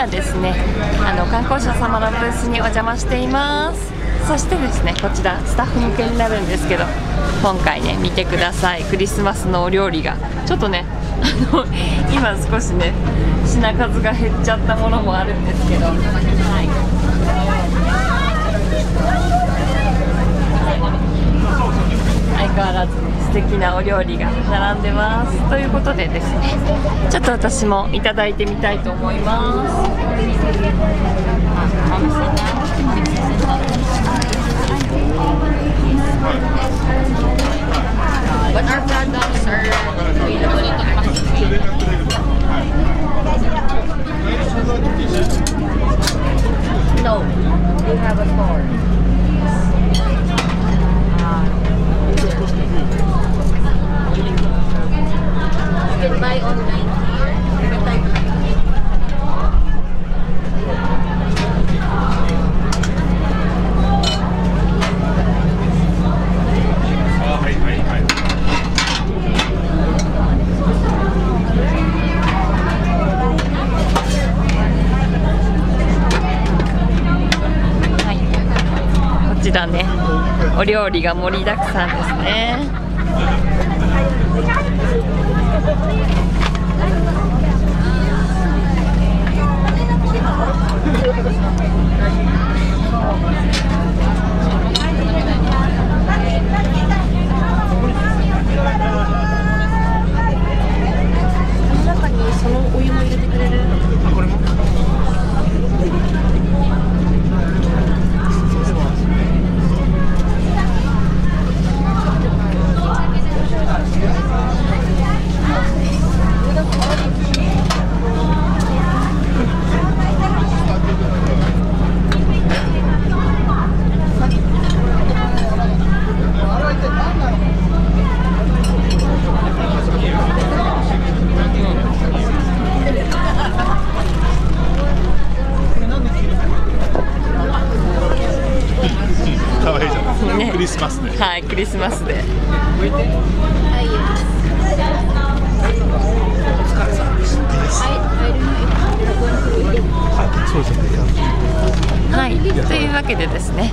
今ですねあの観光者様のブースにお邪魔しています。そしてですねこちらスタッフ向けになるんですけど今回ね見てください。クリスマスのお料理が。ちょっとねあの今少しね品数が減っちゃったものもあるんですけど、はい相変わらず素敵なお料理が並んでます。ということでですね。ちょっと私もいただいてみたいと思います はいこちだね。お料理が盛りだくさんですね中にそのお湯も入れてくれるこれも可愛いじゃん、ねクリスマスで。はいクリスマスで。はい、というわけでですね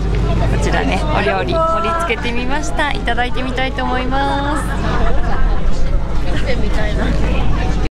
こちらねお料理盛り付けてみました。いただいてみたいと思います。みたいな